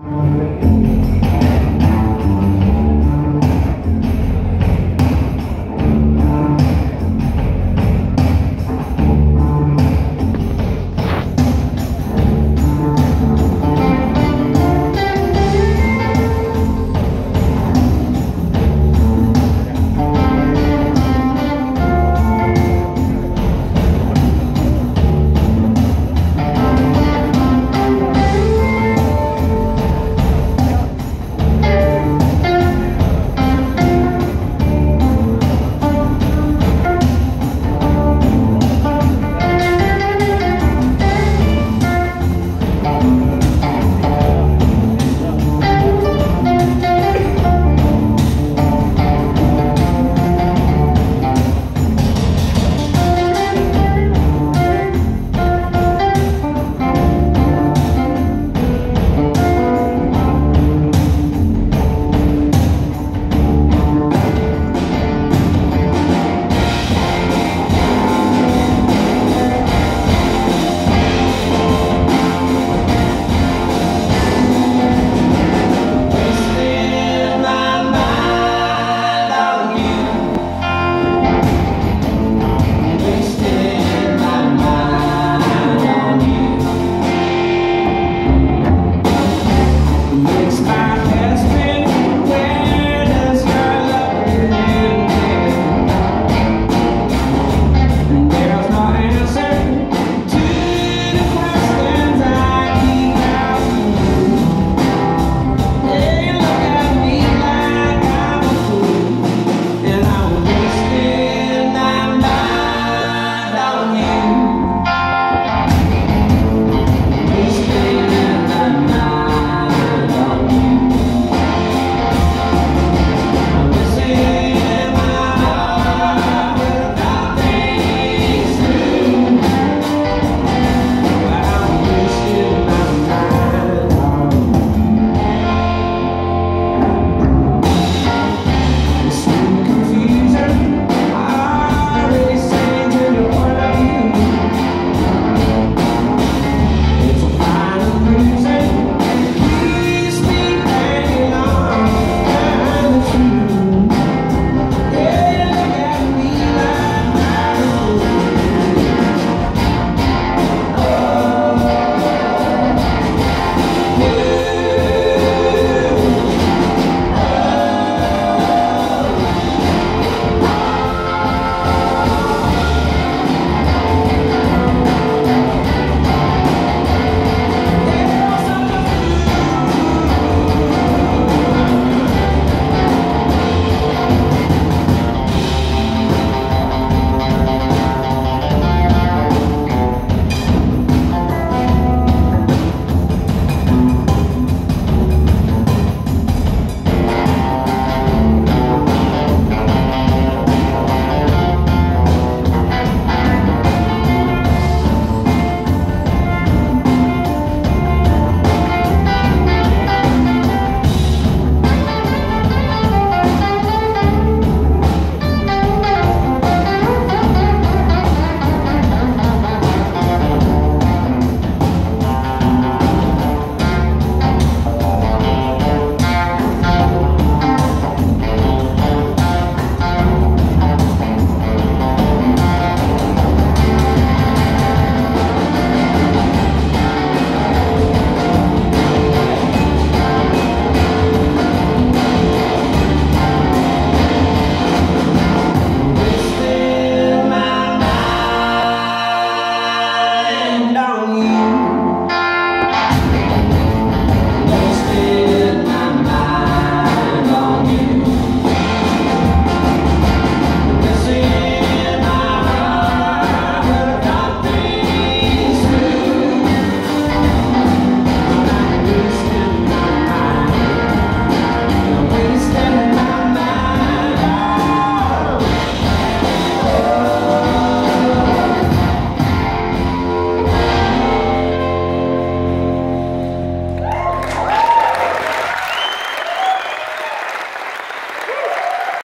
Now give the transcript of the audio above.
Música